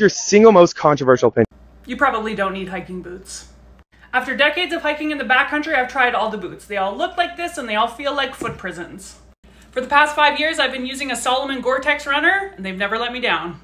your single most controversial opinion? You probably don't need hiking boots. After decades of hiking in the backcountry, I've tried all the boots. They all look like this and they all feel like foot prisons. For the past five years, I've been using a Salomon Gore-Tex runner and they've never let me down.